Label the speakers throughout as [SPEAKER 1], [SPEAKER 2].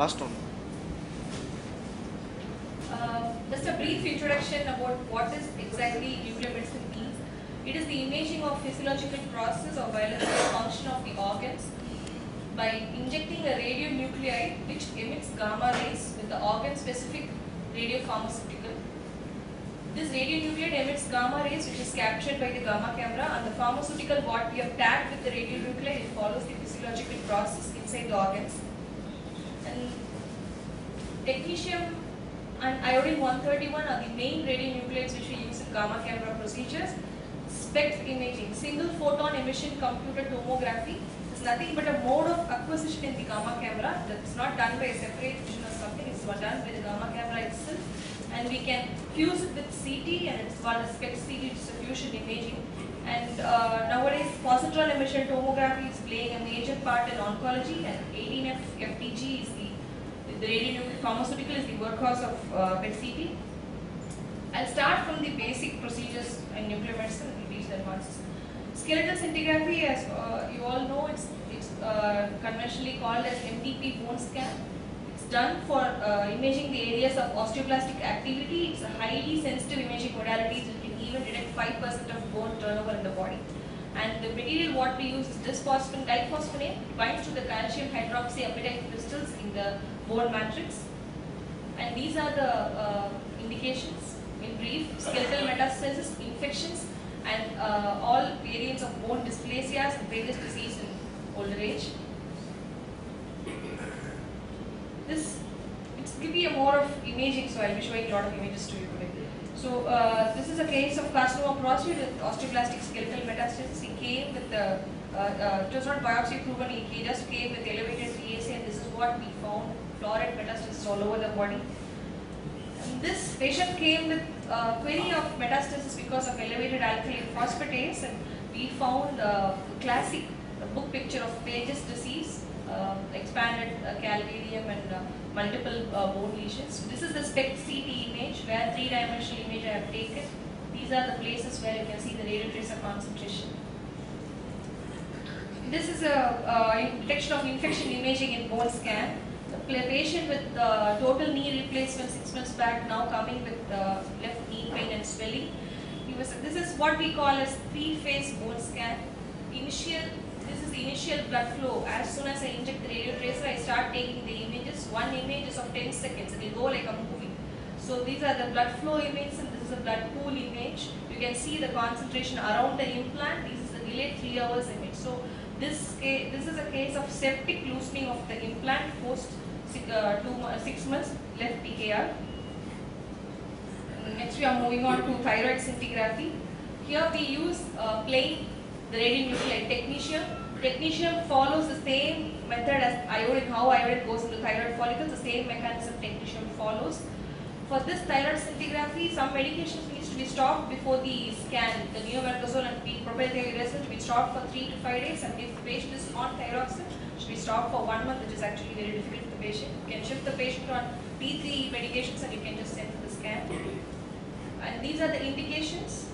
[SPEAKER 1] Last one.
[SPEAKER 2] Uh, just a brief introduction about what is exactly nuclear medicine means. It is the imaging of physiological process or biological function of the organs by injecting a radionuclide which emits gamma rays with the organ-specific radiopharmaceutical. This radionuclide emits gamma rays which is captured by the gamma camera and the pharmaceutical what we have tagged with the radionuclide it follows the physiological process inside the organs. Technetium and iodine 131 are the main radionuclides which we use in gamma camera procedures. SPECT imaging, single photon emission computed tomography, is nothing but a mode of acquisition in the gamma camera. That's not done by a separate vision or something, it's done by the gamma camera itself. And we can fuse it with CT and it's called a SPECT CT, it's a fusion imaging. And uh, nowadays, positron emission tomography is playing a major part in oncology and 18F FDG is the the radionuclide pharmaceutical is the workhorse of uh, PET-CT. I'll start from the basic procedures in nuclear medicine and reach the advances. Skeletal scintigraphy, as uh, you all know, it's, it's uh, conventionally called as MDP bone scan. It's done for uh, imaging the areas of osteoblastic activity. It's a highly sensitive imaging modality, it can even detect 5% of bone turnover in the body. And the material what we use is bisphosphonates, diphosphonates, it binds to the calcium hydroxyapatite crystals in the bone matrix. And these are the uh, indications in brief, skeletal metastasis, infections, and uh, all variants of bone dysplasias various disease in older age. This, it's give me a more of imaging, so I'll be showing a lot of images to you today. So uh, this is a case of carcinoma prostate with osteoblastic skeletal metastasis. He came with the, uh, uh, it was not biopsy proven, he, just came with elevated PSA and this is what we found, florid metastasis all over the body. And this patient came with uh, query of metastasis because of elevated alkaline phosphatase and we found uh, classic book picture of Paget's disease, uh, expanded uh, calvarium and uh, multiple uh, bone lesions. This is the SPECT CT image where three-dimensional image I have taken. These are the places where you can see the radiotracer concentration. This is a uh, detection of infection imaging in bone scan. Patient with uh, total knee replacement six months back now coming with uh, left knee pain and swelling. He was, this is what we call as three-phase bone scan. Initial this is the initial blood flow. As soon as I inject the radio tracer, I start taking the images. One image is of 10 seconds. It will go like a movie. So these are the blood flow images and this is a blood pool image. You can see the concentration around the implant. This is the delayed 3 hours image. So this, this is a case of septic loosening of the implant post six, uh, two, 6 months left PKR. Next we are moving on to thyroid scintigraphy. Here we use uh, plain the radionuclide technetium. Technetium follows the same method as iodine, how iodine goes into thyroid follicles, the same mechanism technetium follows. For this thyroid scintigraphy, some medications needs to be stopped before the scan. The neomercazole and propylthiouracil to be stopped for 3 to 5 days and if the patient is on thyroxine, should be stopped for 1 month which is actually very difficult patient. You can shift the patient on T3 medications and you can just send for the scan. And these are the indications.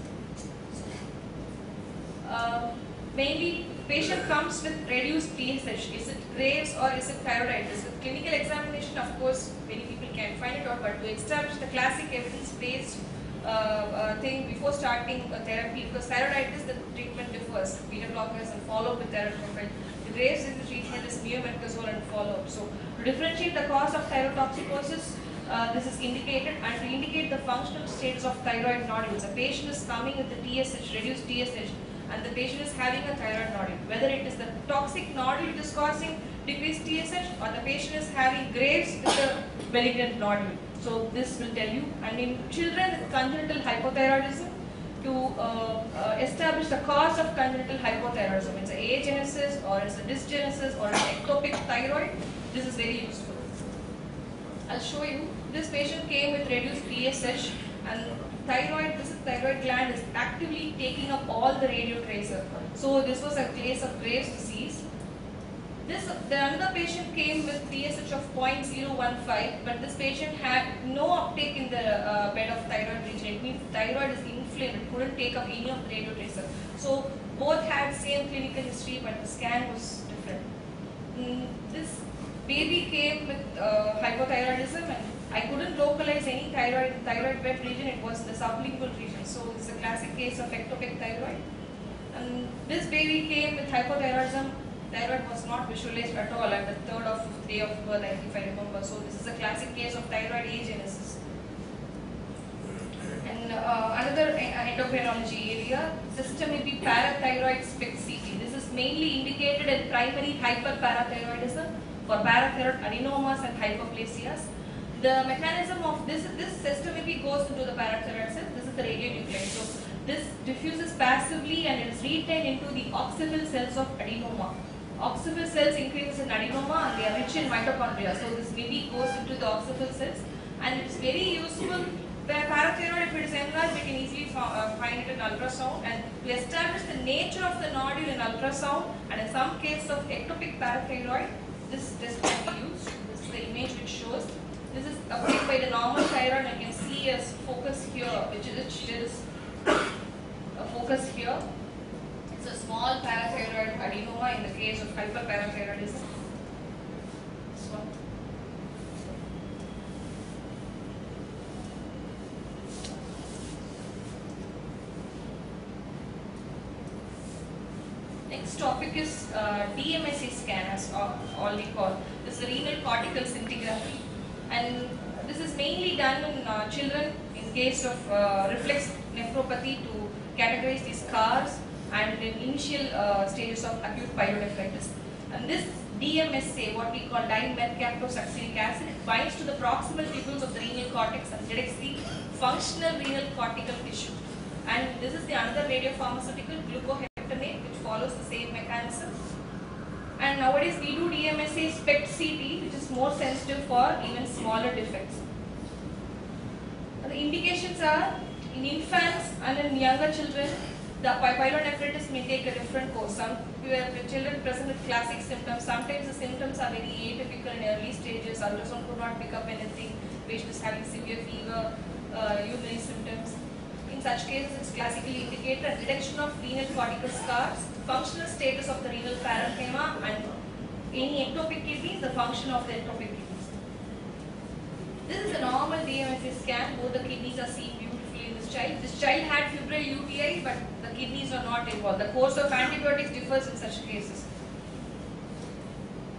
[SPEAKER 2] Um, maybe patient comes with reduced TSH. Is it Graves or is it thyroiditis? With clinical examination, of course, many people can find it out, but to establish the classic evidence-based uh, uh, thing before starting a therapy, because thyroiditis, the treatment differs, beta blockers and follow-up with thyroid profile. The Graves is the treatment is neomercazole and follow-up. So to differentiate the cause of thyrotoxicosis, uh, this is indicated and to indicate the functional status of thyroid nodules. A patient is coming with the TSH, reduced TSH, and the patient is having a thyroid nodule. Whether it is the toxic nodule which is causing decreased TSH or the patient is having Graves with a malignant nodule. So this will tell you. And in children with congenital hypothyroidism, to uh, uh, establish the cause of congenital hypothyroidism, it's a agenesis or it's a dysgenesis or an ectopic thyroid, this is very useful. I'll show you. This patient came with reduced TSH and thyroid, this is thyroid gland is actively taking up all the radio tracer. So this was a case of Graves disease. This the another patient came with TSH of 0.015, but this patient had no uptake in the uh, bed of thyroid region. It means thyroid is inflamed, it couldn't take up any of the radio tracer. So both had same clinical history, but the scan was different. Mm, this baby came with uh, hypothyroidism and I couldn't localize any thyroid thyroid wet region, it was the sublingual region. So it's a classic case of ectopic thyroid. And this baby came with hypothyroidism. Thyroid was not visualized at all at the third or fifth day of birth, if I remember. So this is a classic case of thyroid agenesis. And uh, another uh, endocrinology area, sestamibi parathyroid SPECT CT. This is mainly indicated in primary hyperparathyroidism for parathyroid adenomas and hyperplasias. The mechanism of this this sestamibi goes into the parathyroid cell. This is the radionuclide. So this diffuses passively and it is retained into the oxyphil cells of adenoma. Oxyphil cells increases in adenoma and they are rich in mitochondria. So this maybe goes into the oxyphil cells and it is very useful parathyroid, if it is enlarged, we can easily uh, find it in ultrasound and to establish the nature of the nodule in ultrasound and in some cases of ectopic parathyroid, this test can be used. This is the image which shows. This is obtained by the normal thyroid and you can see a focus here, which is, which is a focus here. It's a small parathyroid adenoma in the case of hyperparathyroidism. Next topic is uh, DMSA scan as all, all we call. This is renal cortical scintigraphy and this is mainly done in uh, children in case of uh, reflux nephropathy to categorize these scars and in initial uh, stages of acute pyelonephritis. And this DMSA, what we call dimercaptosuccinic acid, binds to the proximal tubules of the renal cortex and detects the functional renal cortical tissue. And this is the another radiopharmaceutical glucoheptanate which follows the same mechanism. And nowadays we do DMSA SPECT CT which is more sensitive for even smaller defects. And the indications are in infants and in younger children the pyelonephritis may take a different course. Some children present with classic symptoms, sometimes the symptoms are very atypical in early stages, ultrasound could not pick up anything, patient is having severe fever, uh, urinary symptoms. In such cases, it's classically indicated detection of renal cortical scars, functional status of the renal parenchyma and any ectopic kidneys, the function of the ectopic kidneys. This is a normal DMSA scan, both the kidneys are seen this child. This child had febrile UTI, but the kidneys are not involved. The course of antibiotics differs in such cases.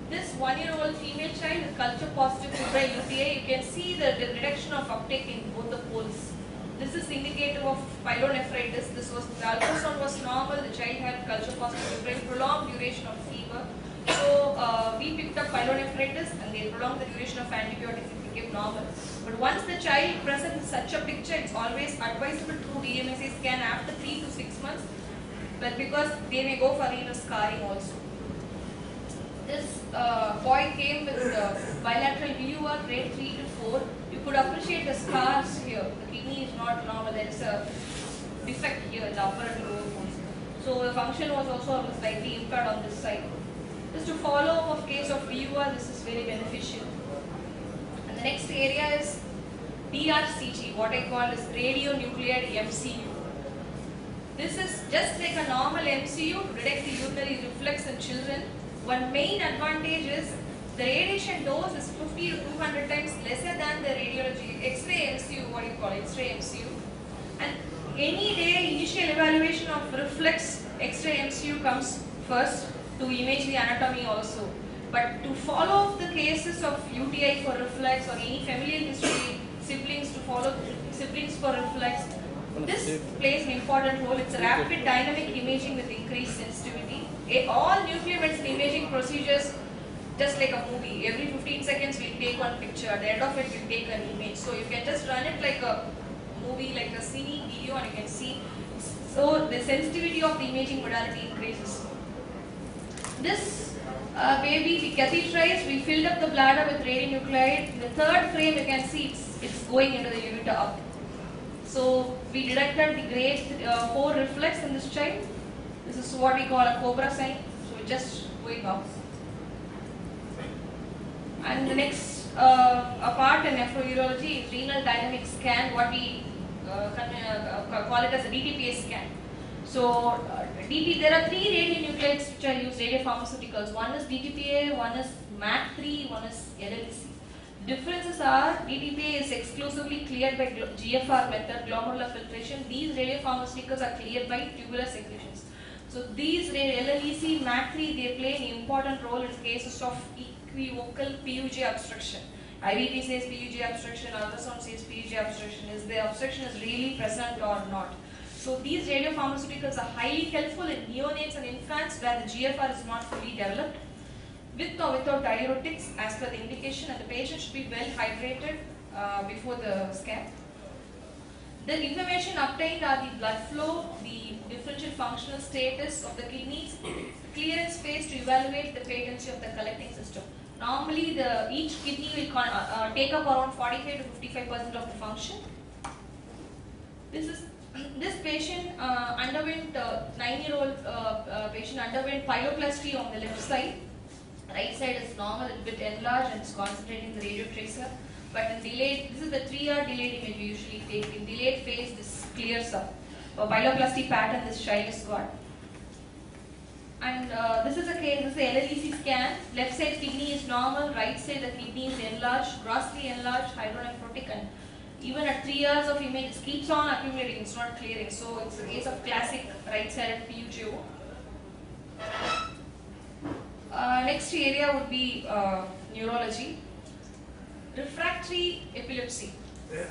[SPEAKER 2] This one-year-old female child with culture positive febrile UTI, you can see the, reduction of uptake in both the poles. This is indicative of pyelonephritis. This was the ultrasound was normal. The child had culture positive febrile, prolonged duration of fever. So uh, we picked up pyelonephritis and they prolonged the duration of antibiotics. It became normal. But once the child presents such a picture, it's always advisable to do DMSA scan after three to six months. But because they may go for renal scarring also. This uh, boy came with uh, bilateral VUR grade 3 to 4. You could appreciate the scars here. The kidney is not normal. There is a defect here in the upper and lower bones. So the function was also slightly impaired on this side. Just to follow up of case of VUR, this is very beneficial. Next area is DRCG, what I call is radionuclide MCU. This is just like a normal MCU to detect the urinary reflux in children. One main advantage is the radiation dose is 50 to 200 times lesser than the radiology X-ray MCU, what you call X-ray MCU. And any day initial evaluation of reflux X-ray MCU comes first to image the anatomy also. But to follow the cases of UTI for reflux or any familial history, siblings to follow siblings for reflux, this plays an important role. It's a rapid dynamic imaging with increased sensitivity. All nuclear medicine imaging procedures, just like a movie, every 15 seconds we'll take one picture. At the end of it, we'll take an image. So you can just run it like a movie, like a cine video, and you can see. So the sensitivity of the imaging modality increases. This uh, baby we catheterized, we filled up the bladder with radionuclide. In the third frame, you can see it's, it's going into the ureter up. So we detected the grade uh, 4 reflux in this child. This is what we call a cobra sign. So just going up. And the next uh, part in nephrourology is renal dynamic scan, what we uh, call it as a DTPA scan. So uh, there are three radionuclides which are used, radiopharmaceuticals. One is DTPA, one is MAG3, one is LLEC. Differences are DTPA is exclusively cleared by GFR method, glomerular filtration. These radiopharmaceuticals are cleared by tubular secretions. So these LLEC, MAG3, they play an important role in cases of equivocal PUJ obstruction. IVT says PUJ obstruction, ultrasound says PUJ obstruction. Is the obstruction is really present or not? So these radiopharmaceuticals are highly helpful in neonates and infants where the GFR is not fully developed with or without diuretics as per the indication and the patient should be well hydrated uh, before the scan. The information obtained are the blood flow, the differential functional status of the kidneys, clearance phase to evaluate the patency of the collecting system. Normally, the each kidney will uh, uh, take up around 45 to 55 percent of the function. This is this patient uh, underwent uh, nine-year-old uh, uh, patient underwent pyeloplasty on the left side. Right side is normal, a little bit enlarged and it's concentrating the radio tracer. But in delayed, this is the three-hour delayed image we usually take. In delayed phase, this clears up. A pyeloplasty pattern this child has got. And uh, this is a case, this is the LLEC scan. Left side kidney is normal, right side the kidney is enlarged, grossly enlarged, hydronephrotic and even at three years of image, it keeps on accumulating, it's not clearing. So it's a case of classic right-sided PUJO. Uh, next area would be uh, neurology. Refractory epilepsy.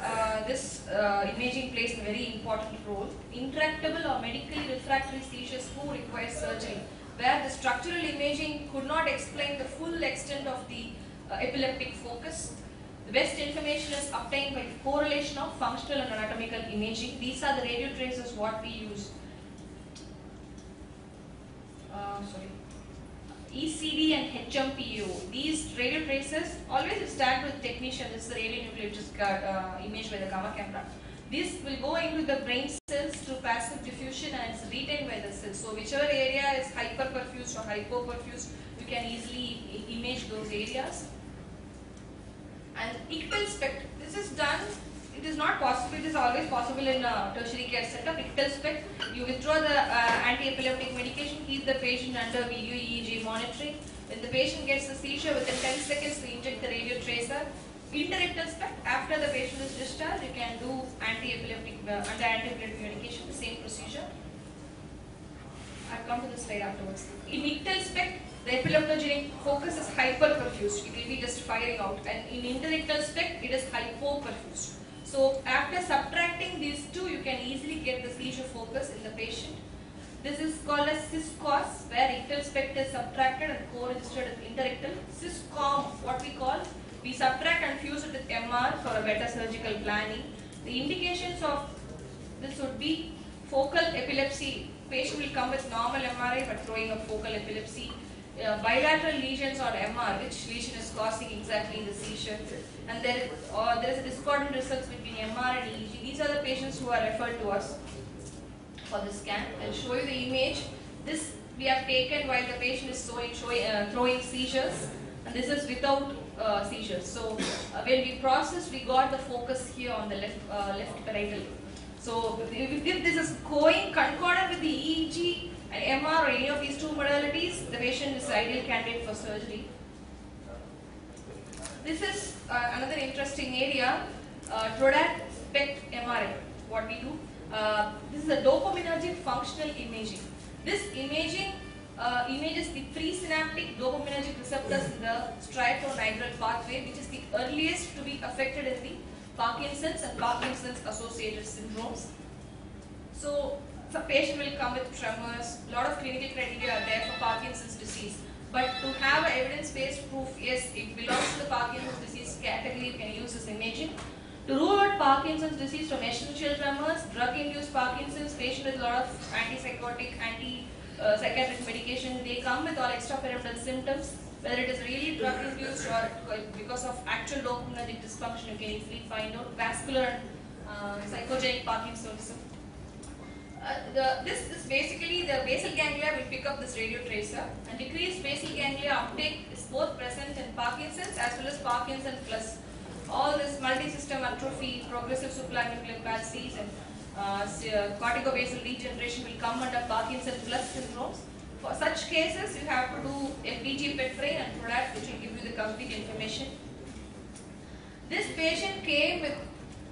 [SPEAKER 2] Uh, this uh, imaging plays a very important role. Intractable or medically refractory seizures who require surgery, where the structural imaging could not explain the full extent of the uh, epileptic focus. The best information is obtained by correlation of functional and anatomical imaging. These are the radio tracers what we use. Uh, sorry. ECD and HMPAO. These radio tracers always start with technetium. This is the radio nuclear just got uh, imaged by the gamma camera. This will go into the brain cells through passive diffusion and it's retained by the cells. So whichever area is hyperperfused or hypoperfused, you can easily image those areas. And ictal spect, this is done, it is not possible, it is always possible in a tertiary care setup. Ictal spect, you withdraw the uh, anti-epileptic medication, keep the patient under video EEG monitoring. When the patient gets the seizure, within 10 seconds we inject the radio tracer. Interictal spect, after the patient is discharged, you can do anti-epileptic, uh, under anti-epileptic medication, the same procedure. I'll come to this slide afterwards. In ictal spect, the epileptogenic focus is hyperperfused. It will be just firing out. And in interictal spect, it is hypoperfused. So after subtracting these two, you can easily get the seizure focus in the patient. This is called as syscos, where ictal spect is subtracted and co-registered with interictal. SISCOM, what we call, we subtract and fuse it with MR for a better surgical planning. The indications of this would be focal epilepsy. Patient will come with normal MRI but throwing a focal epilepsy. Uh, bilateral lesions on MR, which lesion is causing exactly the seizure. And there, or there is a discordant results between MR and EEG. These are the patients who are referred to us for the scan. I'll show you the image. This we have taken while the patient is showing, showing, uh, throwing seizures. And this is without uh, seizures. So uh, when we processed, we got the focus here on the left, uh, left parietal. So if this is going concordant with the EEG and MR or any of these two modalities, the patient is ideal candidate for surgery. This is uh, another interesting area, uh, Trodat SPECT MRI, what we do. Uh, this is a dopaminergic functional imaging. This imaging uh, images the presynaptic dopaminergic receptors in the striatonigral pathway, which is the earliest to be affected in the Parkinson's and Parkinson's associated syndromes. So, the patient will come with tremors. A lot of clinical criteria are there for Parkinson's disease. But to have evidence-based proof, yes, it belongs to the Parkinson's disease category, you can use this imaging. To rule out Parkinson's disease from essential tremors, drug-induced Parkinson's, patient with a lot of antipsychotic, anti-psychiatric medication, they come with all extrapyramidal symptoms. Whether it is really drug-induced or because of actual dopaminergic dysfunction, you can easily find out vascular uh, psychogenic Parkinsonism. Uh, the, this is basically the basal ganglia will pick up this radio tracer and decreased basal ganglia uptake is both present in Parkinson's as well as Parkinson's plus all this multi-system atrophy, progressive supranuclear palsies and uh, uh, corticobasal degeneration will come under Parkinson's plus syndromes. For such cases, you have to do FDG PET and product which will give you the complete information. This patient came with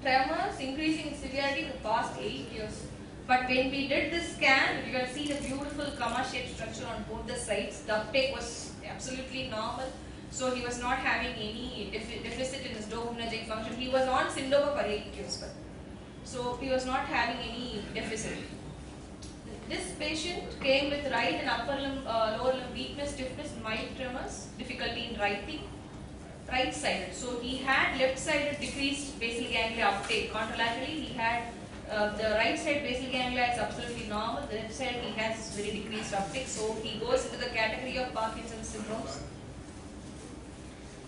[SPEAKER 2] tremors increasing in severity in the past 8 years. But when we did this scan, you can see the beautiful comma-shaped structure on both the sides. The uptake was absolutely normal. So he was not having any defi- deficit in his dopaminergic function. He was on for 8 so he was not having any deficit. This patient came with right and upper limb, uh, lower limb weakness, stiffness, mild tremors, difficulty in writing, right sided. So he had left sided decreased basal ganglia uptake. Contralaterally, he had uh, the right side basal ganglia is absolutely normal. The left side he has very decreased uptake. So he goes into the category of Parkinson's syndromes.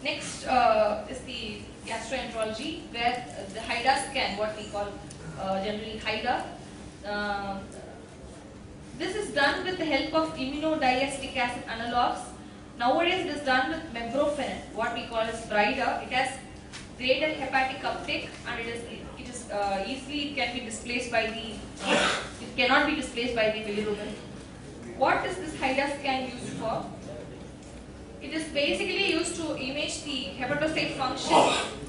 [SPEAKER 2] Next uh, is the gastroenterology, where the HIDA scan, what we call uh, generally HIDA. Uh, this is done with the help of iminodiacetic acid analogs. Nowadays, it is done with mebrofen, what we call as Brida. It has greater hepatic uptake, and it is uh, easily it can be displaced by the it cannot be displaced by the bilirubin. What is this HIDA scan used for? It is basically used to image the hepatocyte function,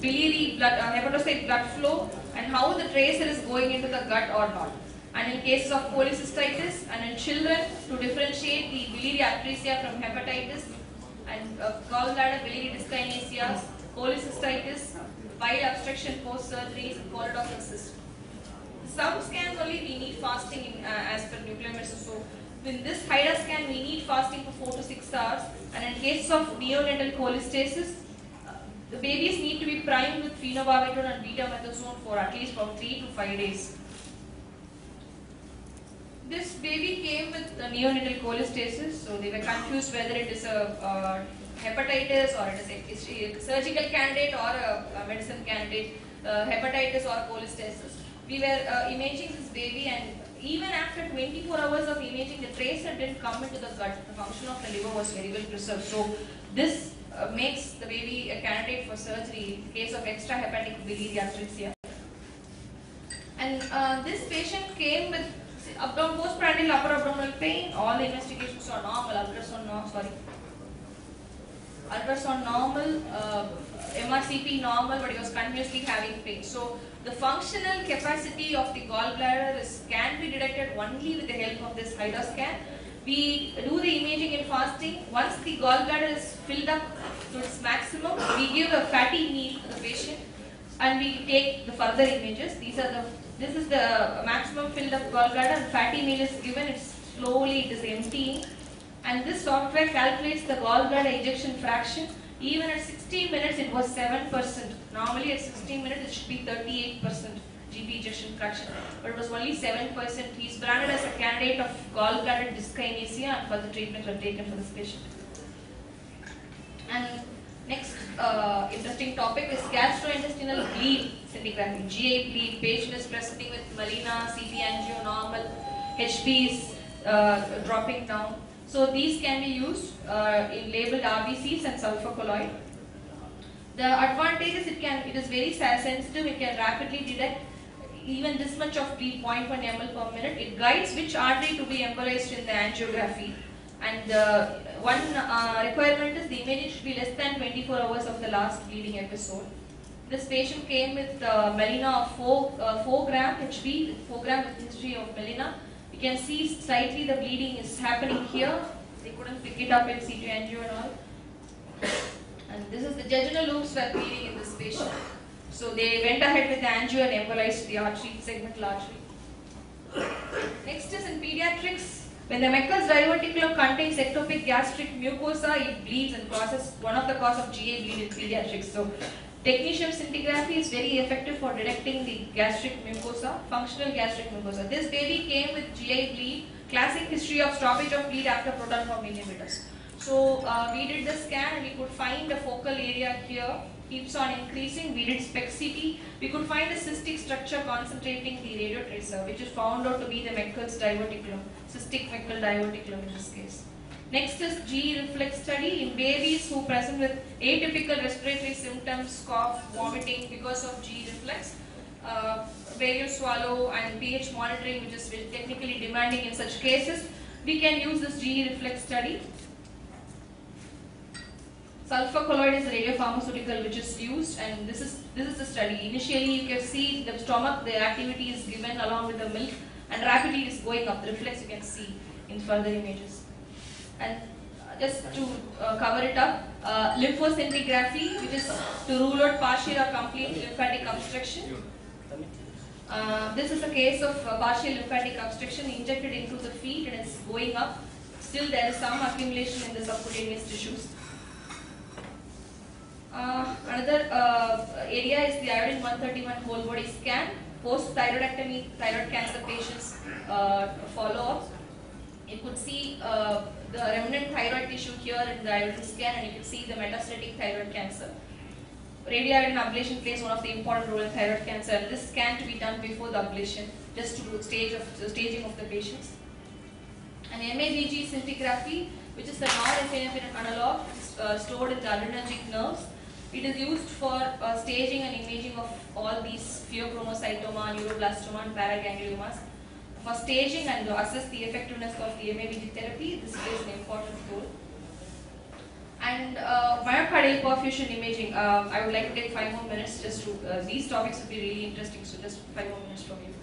[SPEAKER 2] biliary blood, uh, hepatocyte blood flow, and how the tracer is going into the gut or not. And in cases of cholecystitis, and in children, to differentiate the biliary atresia from hepatitis, and uh, gallbladder biliary dyskinesias, cholecystitis, bile obstruction post surgeries, and choledochal cyst. Some scans only we need fasting in, uh, as per nuclear medicine. So in this HIDA scan, we need fasting for 4 to 6 hours. And in cases of neonatal cholestasis, uh, the babies need to be primed with phenobarbital and betamethasone for at least from 3 to 5 days. This baby came with neonatal cholestasis, so they were confused whether it is a uh, hepatitis or it is a, surgical candidate or a, medicine candidate, uh, hepatitis or cholestasis. We were uh, imaging this baby and even after 24 hours of imaging, the tracer didn't come into the gut. The function of the liver was very well preserved. So this uh, makes the baby a candidate for surgery in case of extrahepatic biliary atresia. And uh, this patient came with abdomen, postprandial upper abdominal pain. All the investigations are normal. Ultrasound, no, sorry. Ultrasound normal, uh, MRCP normal, but he was continuously having pain. So the functional capacity of the gallbladder is, can be detected only with the help of this HIDA scan. We do the imaging in fasting. Once the gallbladder is filled up to its maximum, we give a fatty meal to the patient and we take the further images. These are the this is the maximum filled up gallbladder fatty meal is given. It's slowly it is emptying, and this software calculates the gallbladder ejection fraction. Even at 16 minutes, it was 7%. Normally, at 16 minutes, it should be 38% GB ejection fraction, but it was only 7%. He's branded as a candidate of gallbladder dyskinesia, and further treatment were taken for this patient. And next uh, interesting topic is gastrointestinal bleed scintigraphy. GI bleed, patient is presenting with melena, CT angio normal, HP is uh, dropping down. So these can be used uh, in labeled RBCs and sulfur colloid. The advantage is it can it is very sensitive. It can rapidly detect even this much of bleed 0.1 ml per minute. It guides which artery to be embolized in the angiography. And uh, one uh, requirement is the imaging should be less than 24 hours of the last bleeding episode. This patient came with uh, melena of 4, uh, 4 gram HB, 4 gram history of melena. You can see slightly the bleeding is happening here. They couldn't pick it up in CT angio and all. And this is the jejunal loops were bleeding in this patient. So they went ahead with the angio and embolized the artery, segmental artery. Next is in pediatrics. When the Meckel's diverticulum contains ectopic gastric mucosa, it bleeds and causes one of the cause of GI bleed in pediatrics. So technetium scintigraphy is very effective for detecting the gastric mucosa, functional gastric mucosa. This baby came with GI bleed, classic history of stoppage of bleed after proton pump inhibitors. So uh, we did the scan we could find the focal area here keeps on increasing. We did SPECT CT. We could find a cystic structure concentrating the radio tracer, which is found out to be the Meckel's diverticulum, cystic Meckel diverticulum in this case. Next is G reflux study in babies who present with atypical respiratory symptoms, cough, vomiting because of G reflux. Uh, barium swallow and pH monitoring, which is technically demanding in such cases. We can use this G reflux study Sulfur colloid is a radiopharmaceutical which is used and this is this is the study. Initially you can see the stomach, the activity is given along with the milk and rapidly it is going up. The reflux you can see in further images. And just to uh, cover it up, uh, lymphoscintigraphy which is to rule out partial or complete lymphatic obstruction. Uh, this is a case of uh, partial lymphatic obstruction injected into the feet and it's going up. Still there is some accumulation in the subcutaneous tissues. Uh, another uh, area is the iodine 131 whole body scan. Post thyroidectomy, thyroid cancer patients follow up. You could see the remnant thyroid tissue here in the iodine scan, and you can see the metastatic thyroid cancer. Radioiodine ablation plays one of the important role in thyroid cancer, and this scan to be done before the ablation, just to do stage of staging of the patients. And MIBG scintigraphy, which is the norepinephrine analog uh, stored in the adrenergic nerves. It is used for uh, staging and imaging of all these pheochromocytoma, neuroblastoma, and paragangliomas. For staging and to assess the effectiveness of the MIBG therapy, this plays an important role. And uh, myocardial perfusion imaging, uh, I would like to take five more minutes just to, uh, these topics would be really interesting, so just five more minutes from you.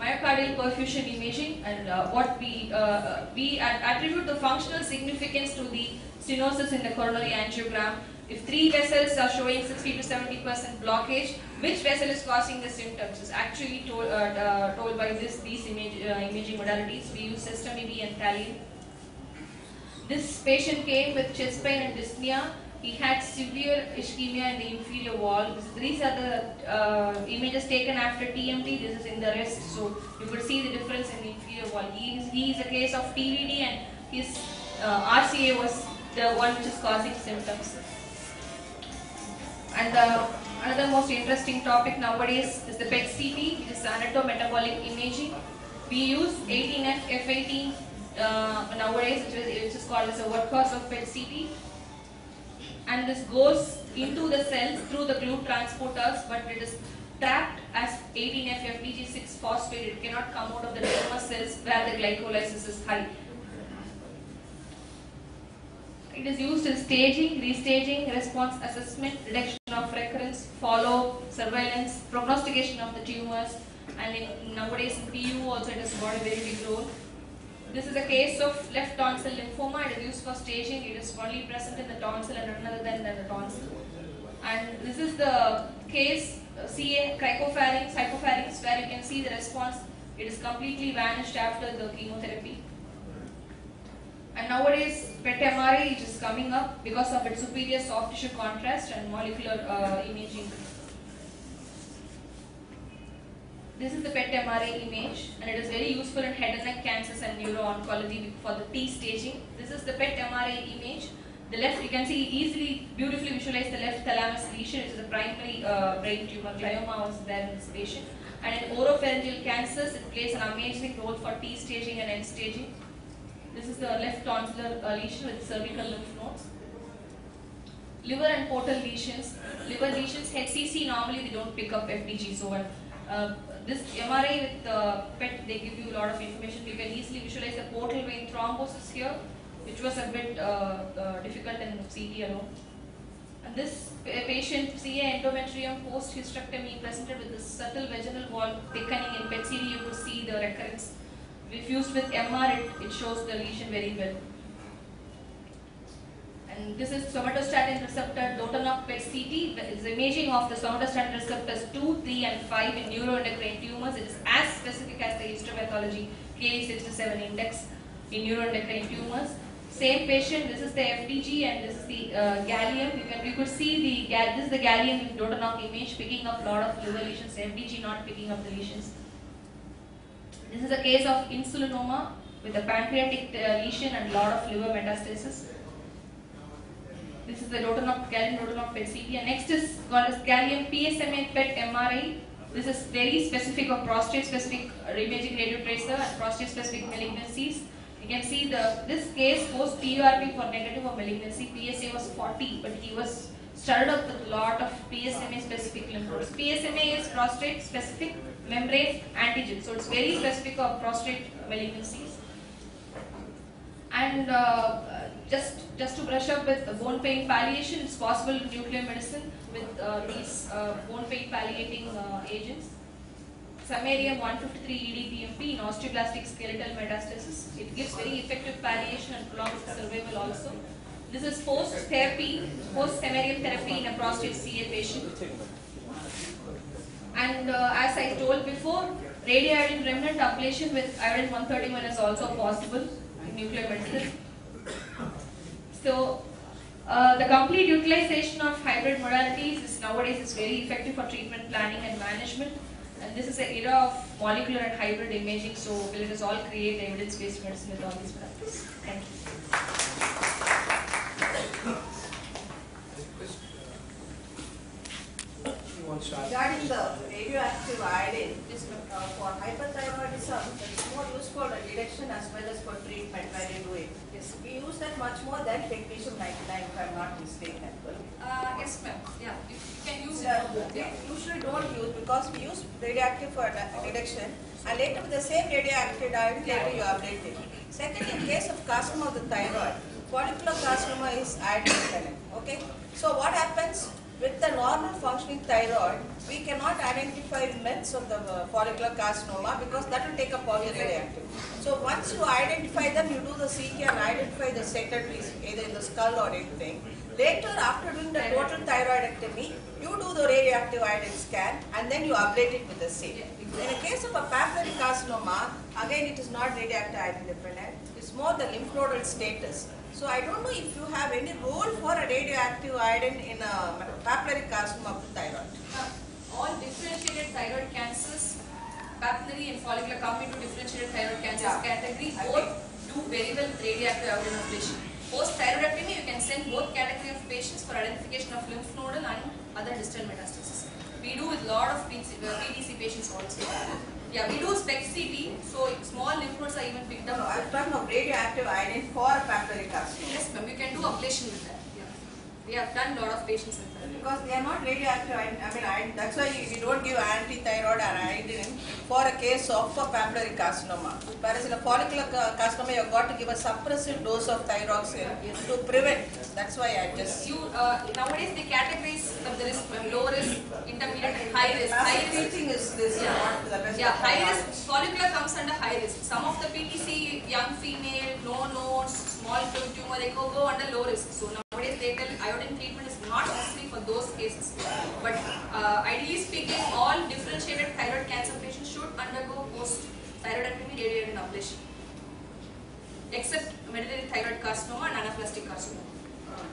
[SPEAKER 2] Myocardial perfusion imaging and uh, what we, uh, we attribute the functional significance to the stenosis in the coronary angiogram. If three vessels are showing 60 to 70 percent blockage, which vessel is causing the symptoms is actually told, uh, uh, told by this, these image, uh, imaging modalities. We use sestamibi and thallium. This patient came with chest pain and dyspnea. He had severe ischemia in the inferior wall. These are the uh, images taken after TMT. This is in the rest, so you could see the difference in the inferior wall. He is, he is a case of TVD, and his uh, RCA was the one which is causing symptoms. And the another most interesting topic nowadays is the PET CT, which is anatometabolic imaging. We use 18F F18 uh, nowadays, which is, which is called as a workhorse of PET CT. And this goes into the cells through the GLUT transporters, but it is trapped as 18F FDG6 phosphate. It cannot come out of the tumor cells where the glycolysis is high. It is used in staging, restaging, response assessment, reduction of recurrence, follow, surveillance, prognostication of the tumors, and in, nowadays in PU also it has got a very big role. This is a case of left tonsil lymphoma. It is used for staging. It is only present in the tonsil and none other than the tonsil. And this is the case uh, CA cricopharynx, hypopharynx, where you can see the response. It is completely vanished after the chemotherapy. And nowadays, PET MRI is coming up because of its superior soft tissue contrast and molecular uh, imaging. This is the PET MRI image and it is very useful in head and neck cancers and neuro-oncology for the T staging. This is the PET MRI image. The left, you can see easily, beautifully visualize the left thalamus lesion, which is a primary uh, brain tumor. Glioma was there in this patient. And in oropharyngeal cancers, it plays an amazing role for T staging and N staging. This is the left tonsillar uh, lesion with cervical lymph nodes. Liver and portal lesions. Liver lesions, HCC normally they don't pick up FDG. So uh, this MRI with uh, PET, they give you a lot of information. You can easily visualize the portal vein thrombosis here, which was a bit uh, uh, difficult in CT alone. And this pa- patient, CA endometrium post hysterectomy, presented with this subtle vaginal wall thickening in PET CT. You could see the recurrence. If used with MR, it, it shows the lesion very well. And this is somatostatin receptor DOTANOC PET CT. It's imaging of the somatostatin receptors 2, 3 and 5 in neuroendocrine tumors. It is as specific as the histopathology Ki67 index in neuroendocrine tumors. Same patient, this is the FDG and this is the uh, gallium. You can you could see the this is the gallium in DOTANOC image picking up lot of liver lesions. FDG not picking up the lesions. This is a case of insulinoma with a pancreatic uh, lesion and lot of liver metastasis. This is the DOTANOC, gallium DOTANOC PET CT. And next is called as gallium PSMA PET MRI. This is very specific of prostate specific imaging radiotracer and prostate specific malignancies. You can see the this case post TURP for negative of malignancy. PSA was 40, but he was started up with a lot of PSMA specific lymph nodes. PSMA is prostate specific membrane antigen, so it's very specific of prostate malignancies. And uh, just just to brush up with bone pain palliation, it's possible in nuclear medicine with uh, these uh, bone pain palliating uh, agents. Samarium 153 EDTMP in osteoblastic skeletal metastasis. It gives very effective palliation and prolongs the survival also. This is post therapy, post samarium therapy in a prostate CA patient. And uh, as I told before, radioiodine remnant ablation with iodine 131 is also possible in nuclear medicine. So, uh, the complete utilization of hybrid modalities is nowadays is very effective for treatment planning and management. And this is an era of molecular and hybrid imaging, so let us all create evidence-based medicine with all these modalities. Thank you.
[SPEAKER 1] You want?
[SPEAKER 3] Regarding the radioactive iodine,
[SPEAKER 2] Yes, ma'am.
[SPEAKER 3] uh, for hyperthyroidism, it's more used for the detection as well as for treatment where you do it.
[SPEAKER 2] Yes.
[SPEAKER 3] We use that much more than technetium 99 if I'm not mistaken.
[SPEAKER 2] Uh, yes, ma'am. Yeah, you, you can use
[SPEAKER 3] So,
[SPEAKER 2] it.
[SPEAKER 3] we
[SPEAKER 2] Yeah.
[SPEAKER 3] usually don't use because we use radioactive for de- detection and later with the same radioactive iodine later you ablate it. Second, in case of carcinoma of the thyroid, follicular carcinoma is iodine dependent. Okay, so what happens with the normal functioning thyroid? We cannot identify myths of the uh, follicular carcinoma because that will take up all the radioactive. So once you identify them, you do the CT and identify the secondaries either in the skull or anything. Later, after doing the total thyroidectomy, you do the radioactive iodine scan and then you ablate it with the same. In a case of a papillary carcinoma, again it is not radioactive iodine dependent, more the lymph nodal status. So I don't know if you have any role for a radioactive iodine in a papillary carcinoma of the thyroid.
[SPEAKER 2] Uh, all differentiated thyroid cancers, papillary and follicular come into differentiated thyroid cancers
[SPEAKER 3] Yeah.
[SPEAKER 2] category. Both do very well with radioactive iodine ablation. Post thyroidectomy, you can send both category of patients for identification of lymph nodal and other distal metastasis. We do with lot of PC, uh, patients also. Yeah, we do SPECT CT, so small lymph nodes are even picked
[SPEAKER 3] No, no,
[SPEAKER 2] up.
[SPEAKER 3] I'm talking of radioactive iodine for a papillary carcinoma.
[SPEAKER 2] Yes, ma'am, you can do ablation with that. We have done lot of patients with that.
[SPEAKER 3] Because they are not radioactive, I, mean, I, that's why you, you don't give anti-thyroid and iodine for a case of a papillary carcinoma. Whereas in a follicular carcinoma, you've got to give a suppressive dose of thyroxine to prevent. That's why I just.
[SPEAKER 2] You uh, nowadays they categorize the risk from low risk, intermediate, and high risk. High risk.
[SPEAKER 3] teaching is this,
[SPEAKER 2] Yeah.
[SPEAKER 3] not the best
[SPEAKER 2] Yeah, high risk follicular comes under high risk. Some of the PTC, young female, no nodes, small tumor, they go, go under low risk. So nowadays they tell iodine treatment is not necessary for those cases. But uh, ideally speaking, all differentiated thyroid cancer patients should undergo post thyroidectomy radiation ablation, except medullary thyroid carcinoma and anaplastic carcinoma.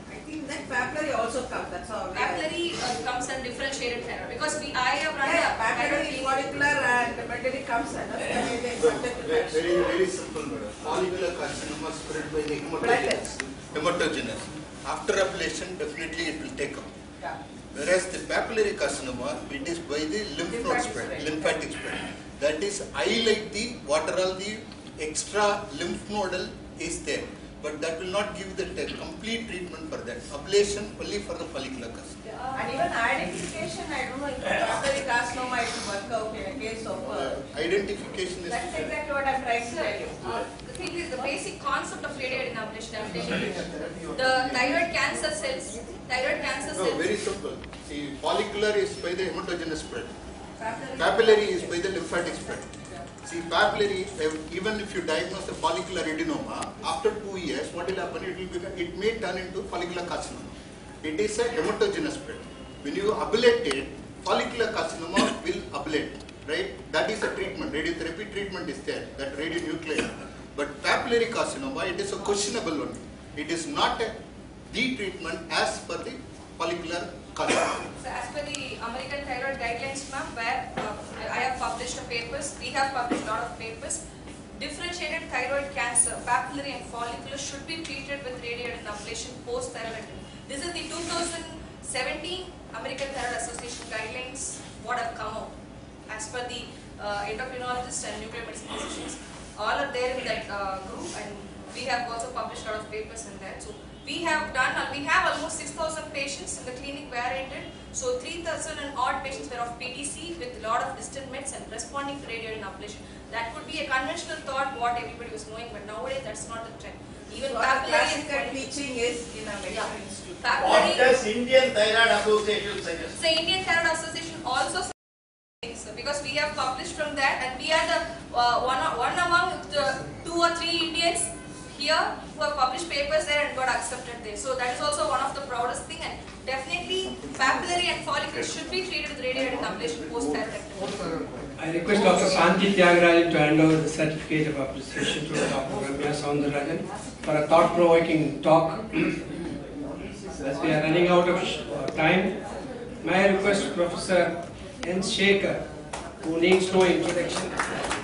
[SPEAKER 3] I think that papillary also comes, that's all.
[SPEAKER 2] Papillary uh, comes under differentiated thyroid because we I have run
[SPEAKER 3] Yeah,
[SPEAKER 2] a
[SPEAKER 3] papillary,
[SPEAKER 2] clinic.
[SPEAKER 3] follicular and medullary comes under.
[SPEAKER 4] Very, very, very simple, madam. Follicular carcinoma spread by the hematogenous. Hematogenous. After ablation, definitely it will take up.
[SPEAKER 3] Yeah.
[SPEAKER 4] Whereas the papillary carcinoma, it is by the lymph node
[SPEAKER 3] Lymphatic
[SPEAKER 4] spread, lymphatic spread. That is highlight the, what are all the extra lymph nodal is there. But that will not give the complete treatment for that. Ablation only for the follicular carcinoma.
[SPEAKER 3] And even identification, I don't know if papillary carcinoma it will work out in a case of. uh,
[SPEAKER 4] Identification is.
[SPEAKER 3] That's exactly what I'm trying to tell you.
[SPEAKER 2] Uh, The thing is, the basic concept of radiation ablation, I'm telling you. The thyroid cancer cells, thyroid cancer
[SPEAKER 4] No, very simple. See, follicular is by the hematogenous spread.
[SPEAKER 3] Papillary-
[SPEAKER 4] is by the lymphatic spread. See, papillary, even if you diagnose the follicular adenoma, after two years, what will happen? It will become, it may turn into follicular carcinoma. It is a hematogenous spread. When you ablate it, follicular carcinoma will ablate, right? That is a treatment. Radiotherapy treatment is there, that radionuclide. But papillary carcinoma, it is a questionable one. It is not a the treatment as per the follicular
[SPEAKER 2] so as per the American Thyroid Guidelines ma'am, where uh, I have published a papers, we have published a lot of papers. Differentiated thyroid cancer, papillary and follicular should be treated with radiation ablation post thyroidectomy. This is the 2017 American Thyroid Association guidelines, what have come out as per the uh, endocrinologists and nuclear medicine physicians. All are there in that uh, group and we have also published a lot of papers in that. So we have done, uh, we have almost 6,000 patients in the clinic variated. So 3,000 and odd patients were of PTC with a lot of distant meds and responding to radiation ablation. That could be a conventional thought what everybody was knowing, but nowadays that's not the trend. Even
[SPEAKER 3] So,
[SPEAKER 2] papillary
[SPEAKER 3] classical
[SPEAKER 2] and
[SPEAKER 3] teaching is in a medical
[SPEAKER 2] Yeah.
[SPEAKER 3] institute.
[SPEAKER 5] What
[SPEAKER 2] papillary.
[SPEAKER 5] does Indian Thyroid Association suggest?
[SPEAKER 2] The Indian Thyroid Association also says, because we have published from that and we are the uh, one, one among the two or three Indians here who have published papers there and got accepted there. So that is also one of the proudest thing and definitely papillary and follicles should be treated with radioiodine ablation post thyroidectomy.
[SPEAKER 1] I request Dr. Santi Tyagarajan to hand over the certificate of appreciation to Dr. Ramya Soundrarajan for a thought-provoking talk. As we are running out of uh, time, may I request Professor N. Shekhar, who needs no introduction.